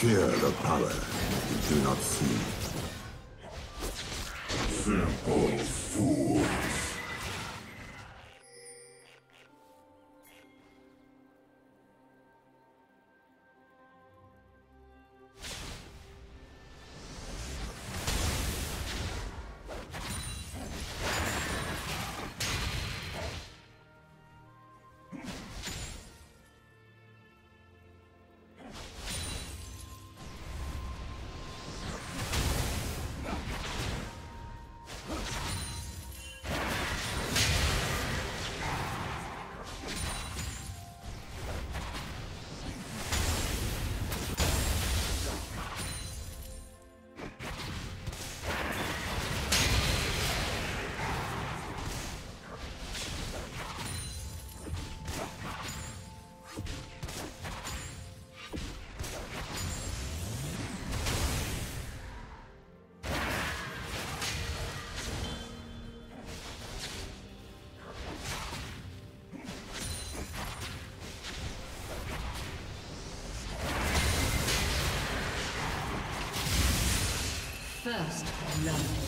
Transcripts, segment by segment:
Fear the power you do not see. Simple oh, fools. First love.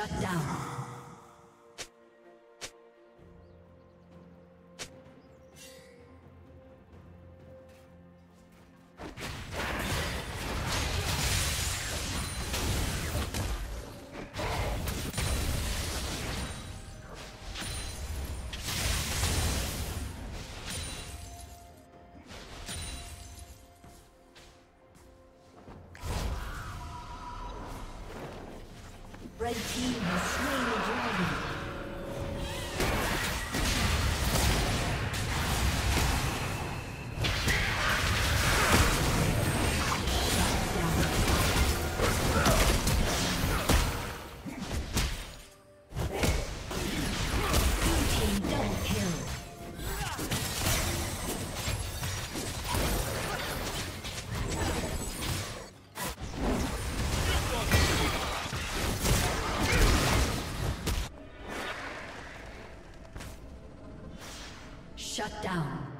Shut down. Red team has slain Shut down.